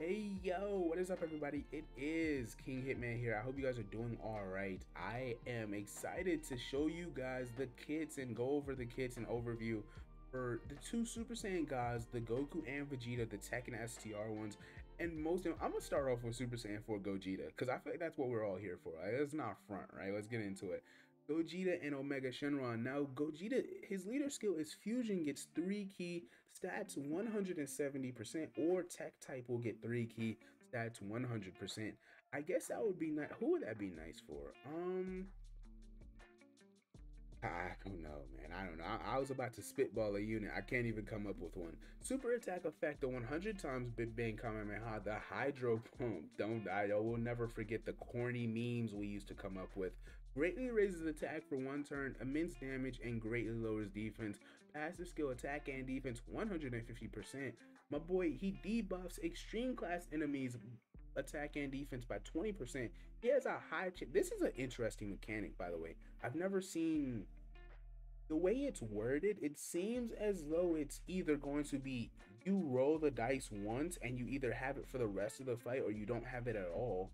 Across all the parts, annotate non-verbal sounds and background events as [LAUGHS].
Hey yo, what is up everybody? It is King Hitman here. I hope you guys are doing all right. I am excited to show you guys the kits and go over the kits and overview for the two Super Saiyan gods, the Goku and Vegeta, the Tekken STR ones, and most of them. I'm gonna start off with Super Saiyan 4 Gogeta because I feel like that's what we're all here for. Let's not front, right? Let's get into it. Gogeta and Omega Shenron. Now, Gogeta, his leader skill is Fusion gets 3 ki, stats 170%, or Tech type will get 3 ki, stats 100%. I guess that would be nice. Who would that be nice for? Um, I don't know, man. I don't know. I, I, was about to spitball a unit. I can't even come up with one. Super attack effect the 100 times Big Bang Kamehameha. The Hydro Pump. Don't I will never forget the corny memes we used to come up with. Greatly raises attack for one turn, immense damage, and greatly lowers defense. Passive skill attack and defense 150%. My boy, he debuffs extreme class enemies attack and defense by 20%. He has a high chance. This is an interesting mechanic, by the way. I've never seen the way it's worded, it seems as though it's either going to be you roll the dice once and you either have it for the rest of the fight or you don't have it at all.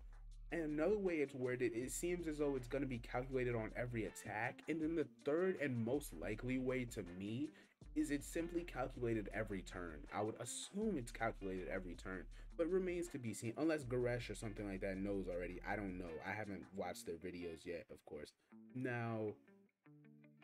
And another way it's worded, it seems as though it's going to be calculated on every attack. And then the third and most likely way to me is it's simply calculated every turn. I would assume it's calculated every turn, but remains to be seen. Unless Goresh or something like that knows already. I don't know. I haven't watched their videos yet, of course. Now,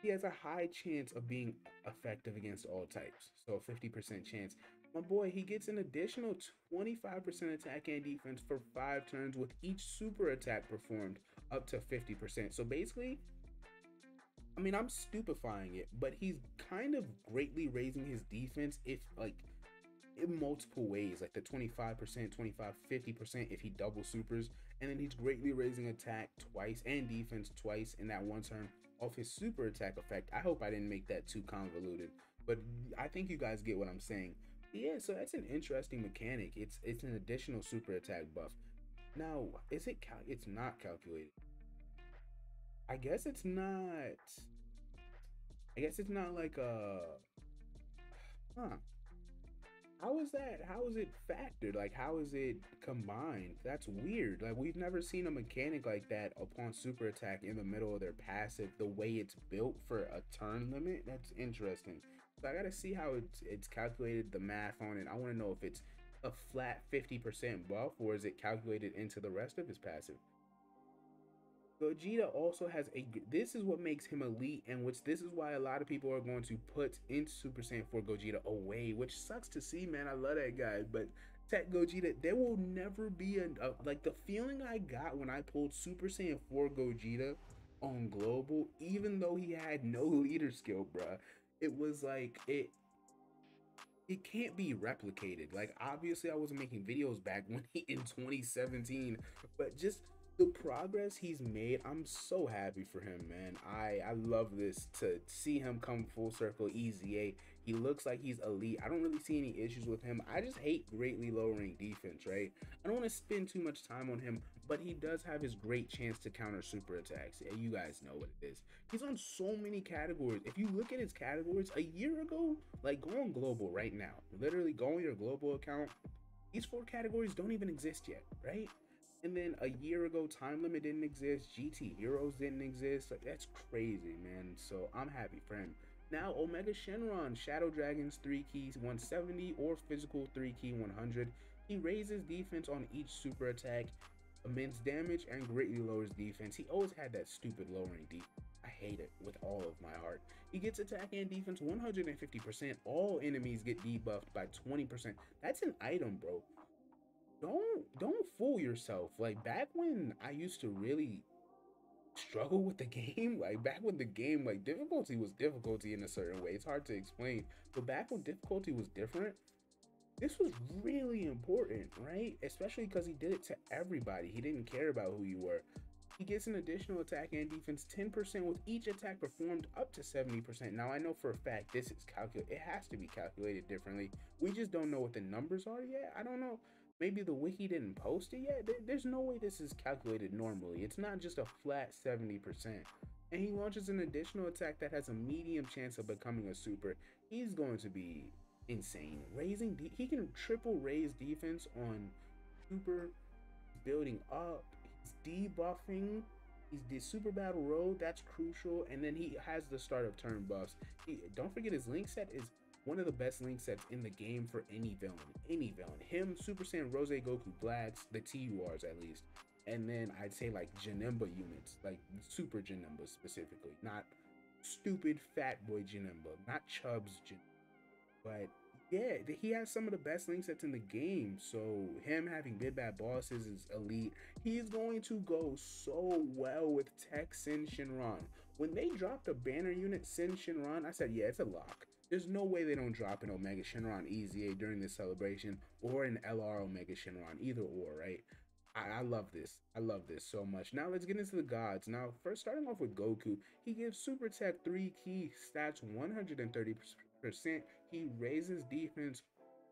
he has a high chance of being effective against all types. So a 50% chance. My boy, he gets an additional 25% attack and defense for five turns with each super attack performed up to 50%. So basically, I mean, I'm stupefying it, but he's kind of greatly raising his defense if like in multiple ways, like the 25%, 25, 50% if he double supers, and then he's greatly raising attack twice and defense twice in that one turn off his super attack effect. I hope I didn't make that too convoluted, but I think you guys get what I'm saying. Yeah, so that's an interesting mechanic. It's it's an additional super attack buff. Now, is it cal- it's not calculated. I guess it's not I guess it's not like a uh, [SIGHS] huh how is that? How is it factored? Like how is it combined? That's weird. Like we've never seen a mechanic like that upon super attack in the middle of their passive the way it's built for a turn limit? That's interesting. So i gotta see how it's it's calculated the math on it. I want to know if it's a flat 50% buff or is it calculated into the rest of his passive Gogeta also has a. This is what makes him elite, and which this is why a lot of people are going to put into Super Saiyan 4 Gogeta away, which sucks to see, man. I love that guy, but Tech Gogeta, there will never be a, a like the feeling I got when I pulled Super Saiyan 4 Gogeta on Global, even though he had no [LAUGHS] leader skill, bruh. It was like it it can't be replicated. Like obviously I wasn't making videos back when he in 2017, but just the progress he's made, I'm so happy for him, man. I I love this to see him come full circle easy. A he looks like he's elite. I don't really see any issues with him. I just hate greatly lowering defense, right? I don't want to spend too much time on him, but he does have his great chance to counter super attacks. Yeah, you guys know what it is. He's on so many categories. If you look at his categories a year ago, like go on global right now, literally go on your global account. These four categories don't even exist yet, right? And then a year ago, Time Limit didn't exist. GT Heroes didn't exist. Like that's crazy, man. So I'm happy for him. Now Omega Shenron, Shadow Dragons 3 kis 170 or physical 3 ki 100. He raises defense on each super attack, immense damage, and greatly lowers defense. He always had that stupid lowering defense. I hate it with all of my heart. He gets attack and defense 150%. All enemies get debuffed by 20%. That's an item, bro don't don't fool yourself. Like back when I used to really struggle with the [LAUGHS] game, like back when the game like difficulty was difficulty in a certain way. It's hard to explain, but back when difficulty was different, this was really important, right? Especially because he did it to everybody. He didn't care about who you were. He gets an additional attack and defense 10% with each attack performed up to 70%. Now I know for a fact this is calculated. It has to be calculated differently. We just don't know what the numbers are yet. I don't know maybe the wiki didn't post it yet. There's no way this is calculated normally. It's not just a flat 70%. And he launches an additional attack that has a medium chance of becoming a super. He's going to be insane. Raising, he can triple raise defense on super building up. He's debuffing. He's the super battle road. That's crucial. And then he has the start of turn buffs. He, don't forget his link set is one of the best link sets in the game for any villain. Any villain. Him, Super Saiyan Rose Goku Blacks, the T Wars at least. And then I'd say like Janemba units, like Super Janemba specifically, not stupid fat boy Janemba, not Chubs Janemba. But yeah, he has some of the best link sets in the game. So him having big bad bosses is elite. He's going to go so well with Tech Syn Shenron. When they dropped a banner unit Syn Shenron, I said, yeah, it's a lock. There's no way they don't drop an Omega Shenron EZA during this celebration or an LR Omega Shenron, either or, right? I, I, love this. I love this so much. Now let's get into the gods. Now, first starting off with Goku, he gives Super Tech 3 ki stats 130%. He raises defense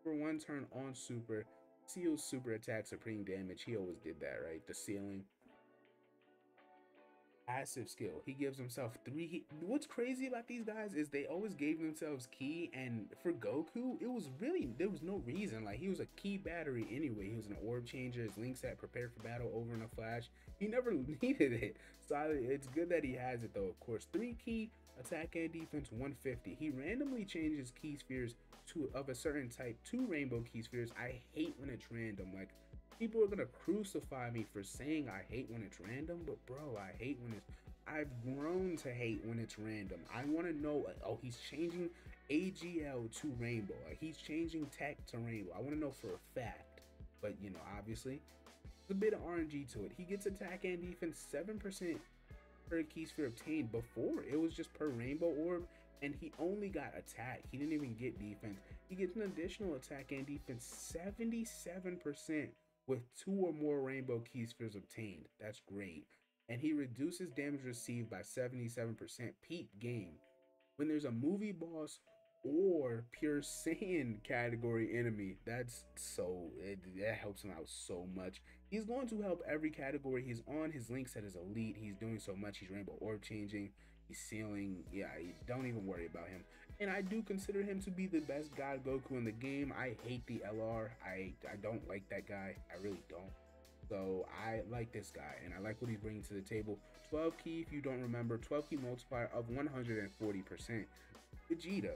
for one turn on Super, seals Super attack supreme damage. He always did that, right? The sealing passive skill. He gives himself three. He, what's crazy about these guys is they always gave themselves ki, and for Goku, it was really there was no reason. Like he was a ki battery anyway. He was an orb changer. His link set prepared for battle over in a flash. He never [LAUGHS] needed it, so it's good that he has it though. Of course, three ki attack and defense 150. He randomly changes ki spheres to of a certain type to rainbow ki spheres. I hate when it's random. Like people are gonna crucify me for saying I hate when it's random, but bro, I hate when it's. I've grown to hate when it's random. I want to know. oh, he's changing AGL to rainbow. He's changing tech to rainbow. I want to know for a fact. But you know, obviously, a bit of RNG to it. He gets attack and defense seven percent per ki sphere obtained. Before it was just per rainbow orb, and he only got attack. He didn't even get defense. He gets an additional attack and defense 77% with two or more rainbow ki spheres obtained. That's great. And he reduces damage received by 77% peak game. When there's a movie boss or pure [LAUGHS] Saiyan category enemy, that's so, it, that helps him out so much. He's going to help every category he's on. His link set is elite. He's doing so much. He's rainbow orb changing. He's sealing. Yeah, don't even worry about him and I do consider him to be the best God Goku in the game. I hate the LR. I I don't like that guy. I really don't. So I like this guy, and I like what he's bringing to the table. 12 ki, if you don't remember, 12 ki multiplier of 140%. Vegeta.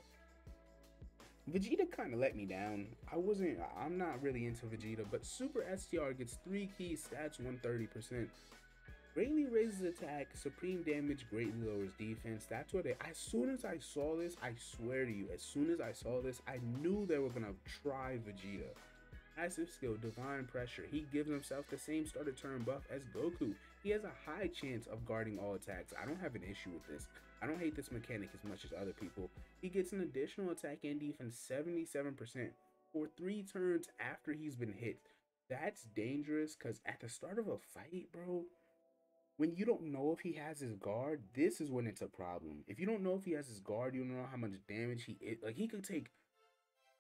Vegeta kind of let me down. I wasn't, I'm not really into Vegeta, but Super STR gets 3 ki, stats 130%. Greatly raises attack, supreme damage greatly lowers defense. That's what it. As soon as I saw this, I swear to you, as soon as I saw this, I knew they were gonna try Vegeta. Passive skill, Divine Pressure. He gives himself the same starter turn buff as Goku. He has a high chance of guarding all attacks. I don't have an issue with this. I don't hate this mechanic as much as other people. He gets an additional attack and defense 77% for three turns after he's been hit. That's dangerous because at the start of a fight, bro, when you don't know if he has his guard, this is when it's a problem. If you don't know if he has his guard, you don't know how much damage he is. Like he could take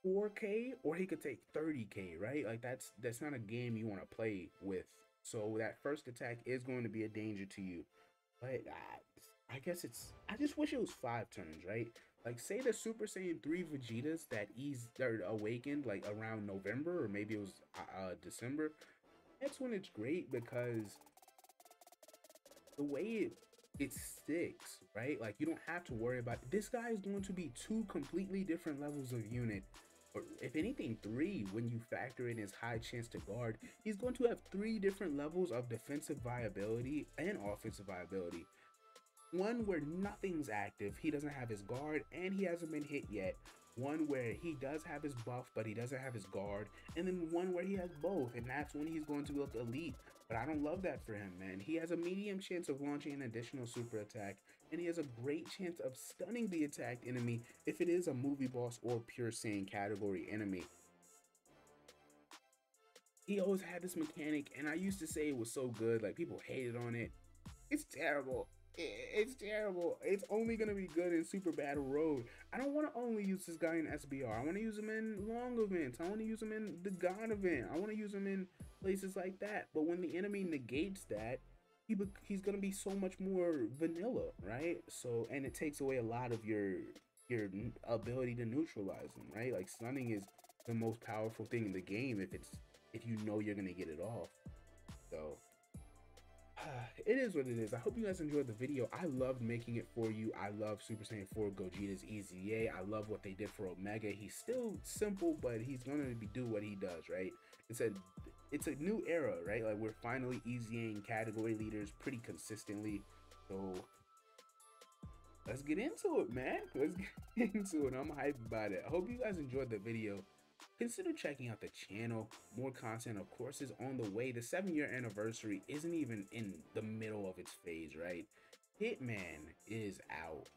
4k or he could take 30k, right? Like that's that's not a game you want to play with. So that first attack is going to be a danger to you. But uh, I guess it's I just wish it was five turns, right? Like say the Super Saiyan 3 Vegetas that he's awakened like around November or maybe it was uh, uh December. That's when it's great because the way it it sticks, right? Like you don't have to worry about this guy is going to be two completely different levels of unit. Or if anything, three when you factor in his high chance to guard. He's going to have three different levels of defensive viability and offensive viability. One where nothing's active, he doesn't have his guard, and he hasn't been hit yet one where he does have his buff, but he doesn't have his guard, and then one where he has both, and that's when he's going to look elite. But I don't love that for him, man. He has a medium chance of launching an additional super attack, and he has a great chance of stunning the attacked enemy if it is a movie boss or pure Saiyan category enemy. He always had this mechanic, and I used to say it was so good, like people hated on it. It's terrible it's terrible. It's only gonna be good in Super Battle Road. I don't want to only use this guy in SBR. I want to use him in long events. I want to use him in the God event. I want to use him in places like that. But when the enemy negates that, he he's gonna be so much more vanilla, right? So and it takes away a lot of your your ability to neutralize them, right? Like stunning is the most powerful thing in the game if it's if you know you're gonna get it off. So [SIGHS] it is what it is. I hope you guys enjoyed the video. I loved making it for you. I love Super Saiyan 4 Gogeta's EZA. I love what they did for Omega. He's still simple, but he's gonna be do what he does, right? It's a it's a new era, right? Like we're finally EZAing category leaders pretty consistently. So let's get into it, man. [LAUGHS] Let's get into it. I'm hyped about it. I hope you guys enjoyed the video. Consider checking out the channel. More content, of course, is on the way. The seven year anniversary isn't even in the middle of its phase, right? Hitman is out.